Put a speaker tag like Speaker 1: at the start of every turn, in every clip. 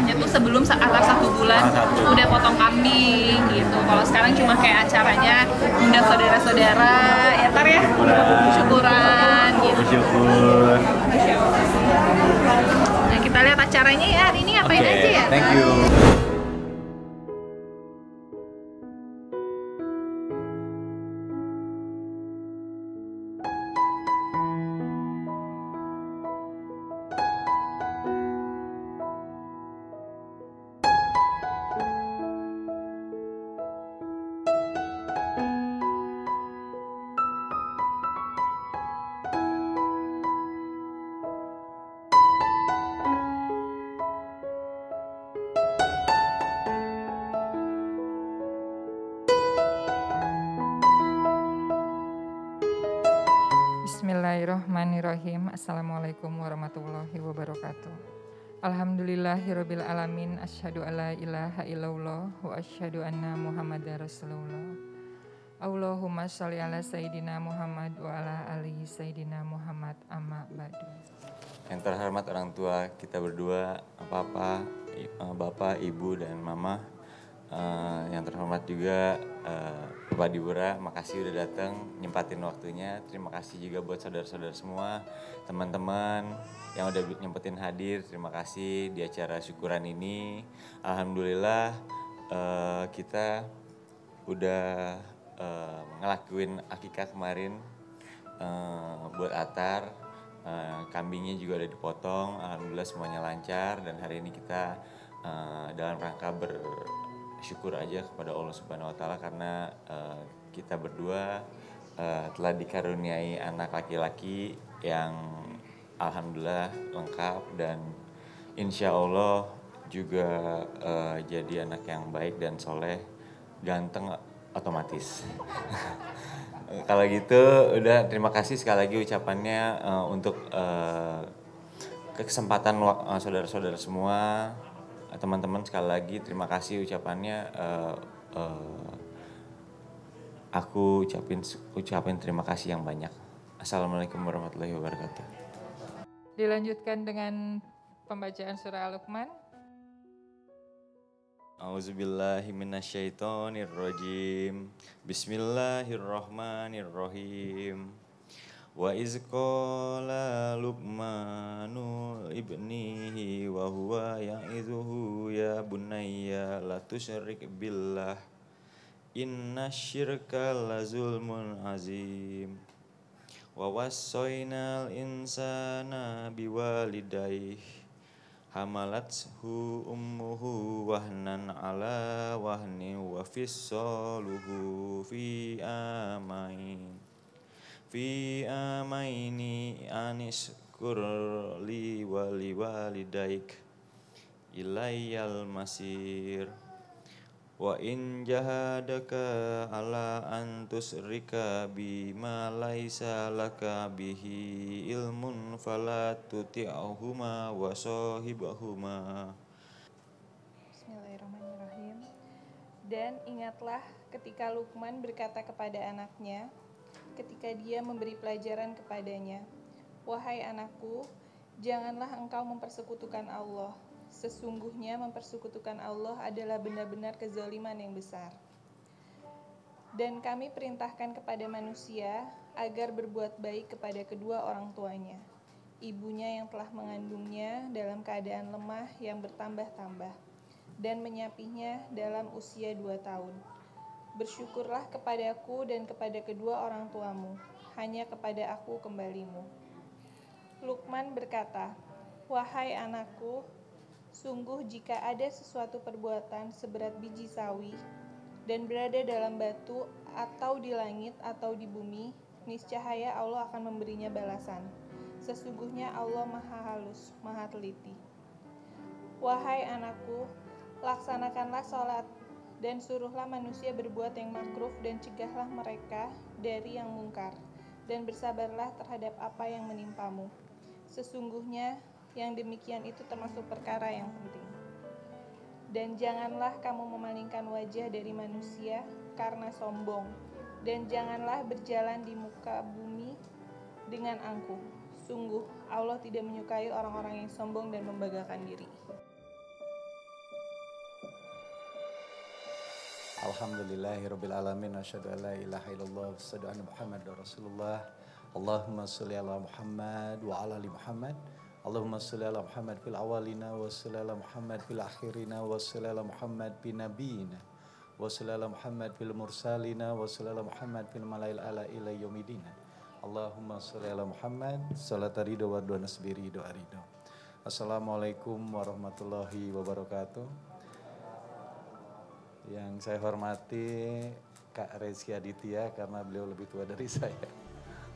Speaker 1: Akikahnya tuh sebelum sekitar satu bulan
Speaker 2: satu.
Speaker 1: udah potong kambing gitu. Kalau sekarang cuma kayak acaranya undang saudara-saudara ya tar ya
Speaker 2: Syukuran.
Speaker 1: syukuran gitu.
Speaker 2: bersyukur
Speaker 1: Nah kita lihat acaranya ya hari ini ngapain
Speaker 2: Oke,
Speaker 1: aja ya?
Speaker 2: thank you
Speaker 3: Assalamualaikum warahmatullahi wabarakatuh. Alhamdulillahirabbil alamin asyhadu alla ilaha illallah wa asyhadu anna muhammadar rasulullah. Allahumma sholli ala sayyidina Muhammad wa ala alihi sayyidina Muhammad amma ba'du.
Speaker 2: Yang terhormat orang tua kita berdua papa i- eh, bapak ibu dan mama Eh, yang terhormat juga eh, Bapak Dibura, makasih udah datang nyempatin waktunya. Terima kasih juga buat saudara-saudara semua, teman-teman yang udah nyempetin hadir. Terima kasih di acara syukuran ini. Alhamdulillah eh, kita udah eh, ngelakuin akikah kemarin eh, buat Atar. Eh, kambingnya juga udah dipotong. Alhamdulillah semuanya lancar dan hari ini kita eh, dalam rangka bersyukur aja kepada Allah Subhanahu wa taala karena eh, kita berdua eh, telah dikaruniai anak laki-laki yang alhamdulillah lengkap dan insya Allah juga eh, jadi anak yang baik dan soleh, ganteng otomatis. Kalau gitu udah terima kasih sekali lagi ucapannya eh, untuk eh, kesempatan saudara-saudara semua teman-teman sekali lagi terima kasih ucapannya eh, eh, aku ucapin ucapin terima kasih yang banyak. Assalamualaikum warahmatullahi wabarakatuh.
Speaker 3: Dilanjutkan dengan pembacaan surah Al-Luqman
Speaker 2: Auzubillahiminasyaitonirrojim Bismillahirrahmanirrahim Wa iz qala Luqmanu ibnihi wa huwa ya'idhuhu ya bunayya la tusyrik billah. Inna syirka la zulmun azim. Wa wassaynal insana biwalidayhi hamalathu ummuhu wahnan ala wahni wa fissaluhu fi amain fi amaini anis kurli wali walidaik ilayyal masir wa in jahadaka ala an tusrika bima laisa laka bihi ilmun fala tuti'ahuma wa sahibahuma
Speaker 4: Bismillahirrahmanirrahim. Dan ingatlah ketika Lukman berkata kepada anaknya, ketika dia memberi pelajaran kepadanya, "Wahai anakku, janganlah engkau mempersekutukan Allah. Sesungguhnya mempersekutukan Allah adalah benar-benar kezaliman yang besar." Dan kami perintahkan kepada manusia agar berbuat baik kepada kedua orang tuanya, ibunya yang telah mengandungnya dalam keadaan lemah yang bertambah-tambah, dan menyapihnya dalam usia dua tahun. Bersyukurlah kepadaku dan kepada kedua orang tuamu, hanya kepada aku kembalimu. Lukman berkata, Wahai anakku, sungguh jika ada sesuatu perbuatan seberat biji sawi dan berada dalam batu atau di langit atau di bumi, niscaya Allah akan memberinya balasan. Sesungguhnya Allah maha halus, maha teliti. Wahai anakku, laksanakanlah sholat dan suruhlah manusia berbuat yang makruf dan cegahlah mereka dari yang mungkar dan bersabarlah terhadap apa yang menimpamu. Sesungguhnya yang demikian itu termasuk perkara yang penting. Dan janganlah kamu memalingkan wajah dari manusia karena sombong, dan janganlah berjalan di muka bumi dengan angkuh. Sungguh, Allah tidak menyukai orang-orang yang sombong dan membanggakan diri.
Speaker 5: Alhamdulillahirabbil alamin asyhadu an la ilaha illallah wa asyhadu anna muhammadar rasulullah. Allahumma shalli ala Muhammad wa ala Muhammad. Allahumma shalli ala Muhammad fil awalina wa shalli ala Muhammad fil akhirina wa shalli ala Muhammad bin nabiyina wa shalli ala Muhammad fil mursalina wa shalli ala Muhammad fil malail ala ila. Allahumma shalli ala Muhammad ridho wa nasbiri. Assalamualaikum warahmatullahi wabarakatuh. Yang saya hormati Kak Rezki Aditya karena beliau lebih tua dari saya.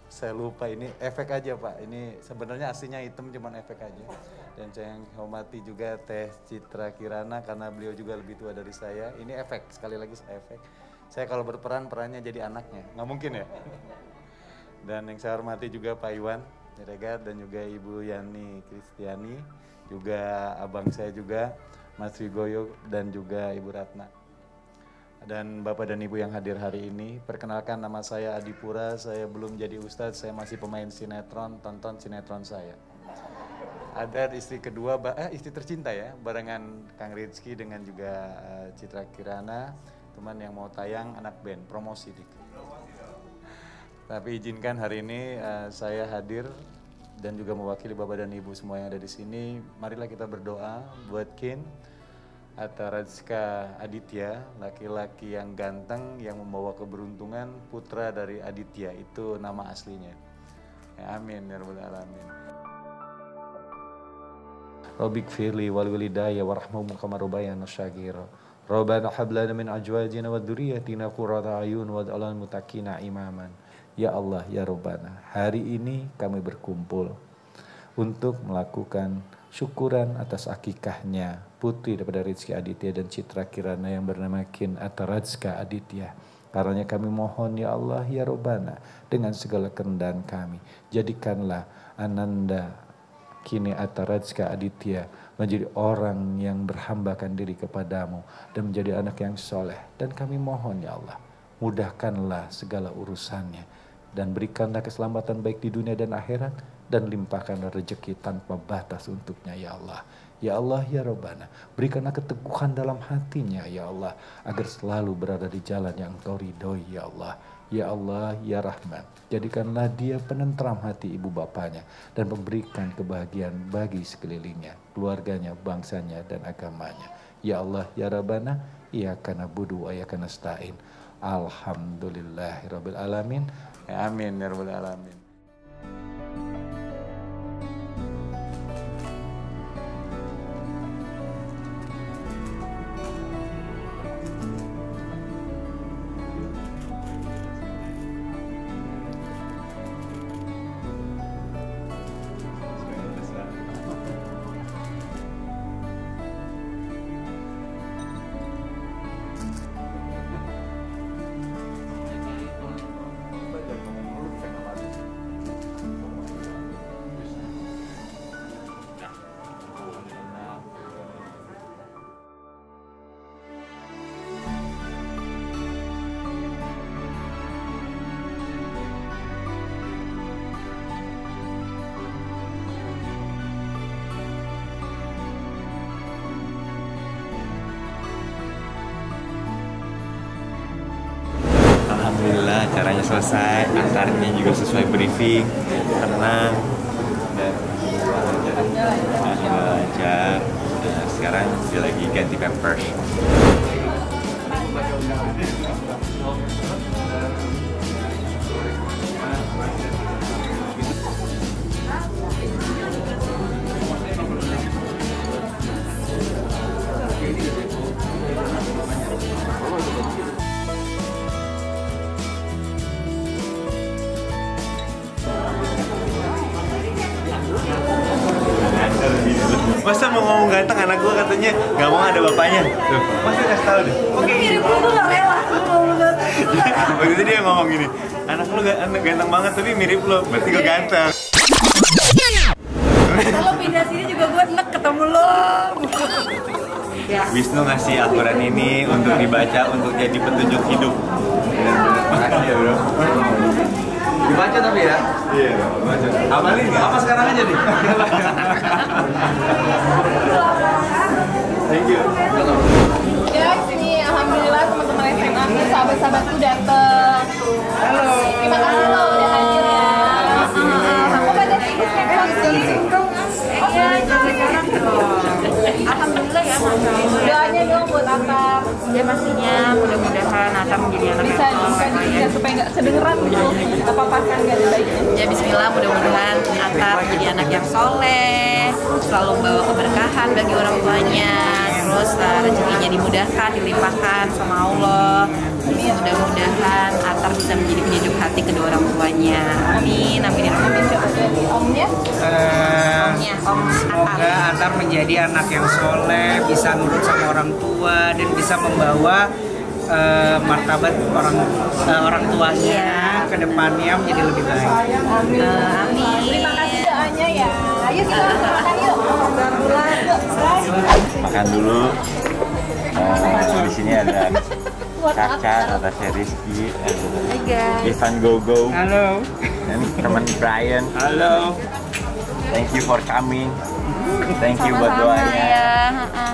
Speaker 5: Saya lupa ini efek aja Pak. Ini sebenarnya aslinya hitam cuman efek aja. Dan saya yang hormati juga Teh Citra Kirana karena beliau juga lebih tua dari saya. Ini efek sekali lagi efek. Saya kalau berperan perannya jadi anaknya. Nggak mungkin ya. Dan yang saya hormati juga Pak Iwan Siregar dan juga Ibu Yani Kristiani, juga abang saya juga Mas Wigoyo dan juga Ibu Ratna. Dan Bapak dan Ibu yang hadir hari ini, perkenalkan nama saya Adipura, saya belum jadi ustadz, saya masih pemain sinetron, tonton sinetron saya. Ada istri kedua, eh, istri tercinta ya, barengan Kang Rizky dengan juga uh, Citra Kirana, teman yang mau tayang anak band, promosi dikit. Tapi izinkan hari ini uh, saya hadir dan juga mewakili Bapak dan Ibu semua yang ada di sini. Marilah kita berdoa buat Kin Atta Aditya, laki-laki yang ganteng yang membawa keberuntungan, putra dari Aditya itu nama aslinya. Ya, amin ya rabbal alamin. Rabbik firli wal walidayya warhamhum kama rabbayana syaghira. Rabbana hab lana min azwajina wa dzurriyyatina qurrata ayun waj'alna muttaqina imaman. Ya Allah, ya Rabbana, hari ini kami berkumpul untuk melakukan syukuran atas akikahnya putri daripada Rizky Aditya dan Citra Kirana yang bernama Kin Atarazka Aditya. Karenanya kami mohon ya Allah ya Robana dengan segala kerendahan kami. Jadikanlah Ananda Kini Atarazka Aditya menjadi orang yang berhambakan diri kepadamu dan menjadi anak yang soleh. Dan kami mohon ya Allah mudahkanlah segala urusannya dan berikanlah keselamatan baik di dunia dan akhirat dan limpahkanlah rezeki tanpa batas untuknya ya Allah. Ya Allah ya Rabbana, berikanlah keteguhan dalam hatinya ya Allah agar selalu berada di jalan yang engkau ridhoi ya Allah. Ya Allah ya Rahman, jadikanlah dia penentram hati ibu bapanya dan memberikan kebahagiaan bagi sekelilingnya, keluarganya, bangsanya dan agamanya. Ya Allah ya Rabbana, ia karena budu wa karena stain. Alhamdulillahirabbil alamin. Amin ya rabbal alamin.
Speaker 2: Selesai, antaranya juga sesuai briefing, tenang dan lancar. Nah, sekarang dia lagi ganti pampers. Masa mau ngomong ganteng anak gua katanya nggak mau ada bapaknya. Tuh, masa kasih tahu deh. Oke.
Speaker 6: mirip lu tuh gak rela
Speaker 2: Waktu itu dia ngomong gini, anak lu ga- anak ganteng banget tapi mirip lu, berarti gua ganteng.
Speaker 6: kalau pindah sini juga gue enek ketemu lo
Speaker 2: Wisnu ngasih Al-Quran ini untuk dibaca untuk jadi petunjuk hidup. Makasih ya bro.
Speaker 6: Dibaca tapi ya.
Speaker 2: Iya, baca. Amalin nggak?
Speaker 6: Apa sekarang aja nih?
Speaker 2: Thank you.
Speaker 1: Guys, ini alhamdulillah teman-teman SMA aku, dateng. Halo. Terima kasih loh udah hadir ya. Kamu pada sibuk
Speaker 7: Alhamdulillah ya, Masya Allah.
Speaker 1: Doanya dong buat Atar.
Speaker 7: Ya pastinya mudah-mudahan Atam menjadi anak
Speaker 1: Bisa
Speaker 7: yang
Speaker 1: bisa bisa
Speaker 7: ya.
Speaker 1: supaya nggak kedengeran gitu. Kita paparkan gak ada baiknya.
Speaker 7: Ya Bismillah mudah-mudahan Atar menjadi anak yang soleh, selalu membawa keberkahan bagi orang tuanya, terus uh, rezekinya dimudahkan, dilimpahkan sama Allah. Terus mudah-mudahan Atar bisa menjadi penyejuk hati kedua orang tuanya. Amin, amin ya.
Speaker 1: Jadi omnya
Speaker 8: Eh,
Speaker 7: Omnya, Om Atar.
Speaker 8: Semoga Atar menjadi anak yang soleh, bisa nurut sama orang tua dan bisa membawa eh, martabat orang eh, orang tuanya ke depannya menjadi lebih baik.
Speaker 7: Eh, amin.
Speaker 1: terima kasih doanya ya. Ayo kita makan yuk.
Speaker 2: Makan dulu. Eh, di sini ada Caca, Natasha Rizky, ada Ivan Gogo,
Speaker 8: Halo.
Speaker 2: dan teman Brian.
Speaker 8: Halo.
Speaker 2: Thank you for coming. Thank you buat doanya.
Speaker 7: ya. heeh.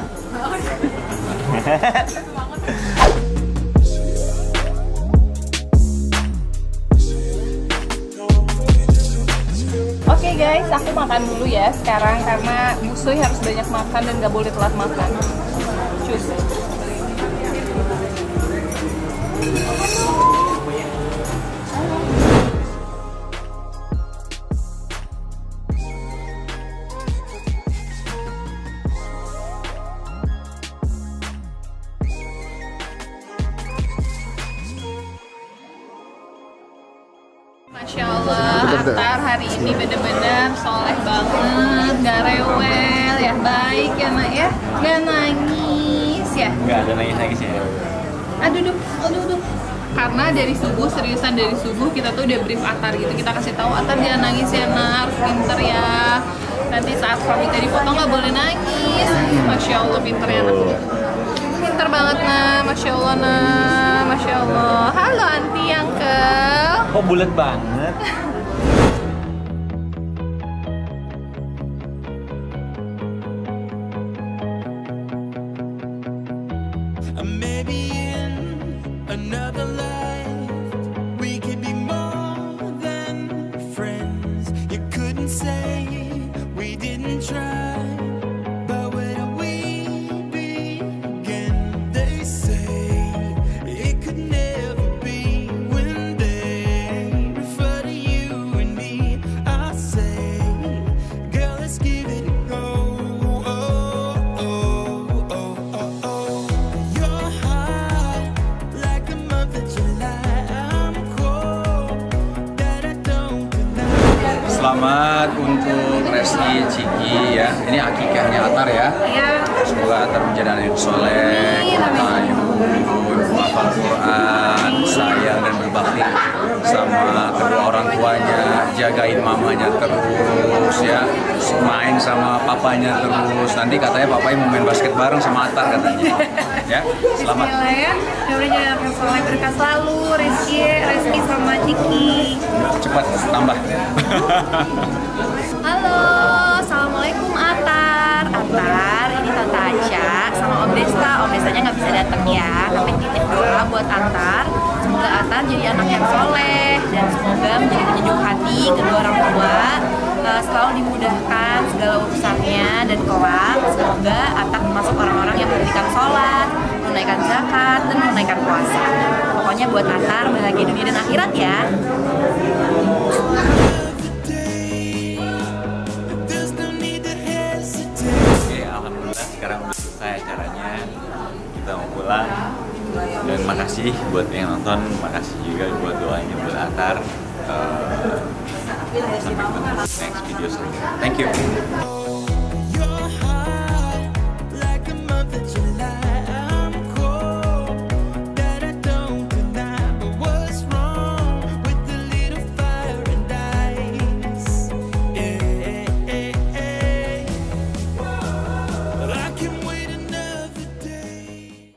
Speaker 1: Oke guys, aku makan dulu ya sekarang karena Busui harus banyak makan dan gak boleh telat makan. Cus. Masya Allah, Atar hari ini bener-bener soleh banget, gak rewel ya, baik ya nak ya, gak nangis ya.
Speaker 2: Nggak ada nangis-nangis ya.
Speaker 1: Aduh, duh, aduh, duh. Karena dari subuh, seriusan dari subuh kita tuh udah brief Atar gitu, kita kasih tahu Atar jangan nangis ya harus pinter ya. Nanti saat suami tadi foto nggak boleh nangis. Masya Allah pinter ya nak. Pinter banget nak, Masya Allah nak, Masya Allah. Halo anti uncle.
Speaker 2: Kok bulat banget?
Speaker 6: jagain mamanya terus ya, main sama papanya terus. Nanti katanya papanya mau main basket bareng sama Atar katanya. Ya, selamat.
Speaker 7: Bismillah ya. Soleh berkah selalu, sama Ciki.
Speaker 6: Cepat tambah.
Speaker 7: Halo, Assalamualaikum Atar Atar, ini Tante Aca sama Om Desta Om Destanya nggak bisa datang ya Tapi titip doa buat Atar Semoga Atar jadi anak yang soleh Dan semoga menjadi penyejuk hati kedua orang tua. Eh, Selalu dimudahkan segala urusannya dan kelak Semoga Atar termasuk orang-orang yang mendirikan sholat Menunaikan zakat dan menunaikan puasa. Pokoknya buat Atar bahagia dunia dan akhirat ya
Speaker 2: makasih buat yang nonton, makasih juga buat doanya buat Atar. Eh, sampai ketemu di next video selanjutnya. Thank you.